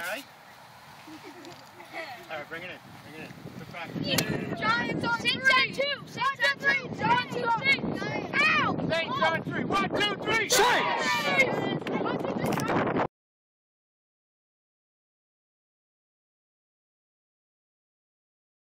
All right? All right, bring it in. Bring it in. Good practice. Giants on Six three. two. Six on Giants three. Giants on three. Ow! Saints on three. One, two, three. Saints!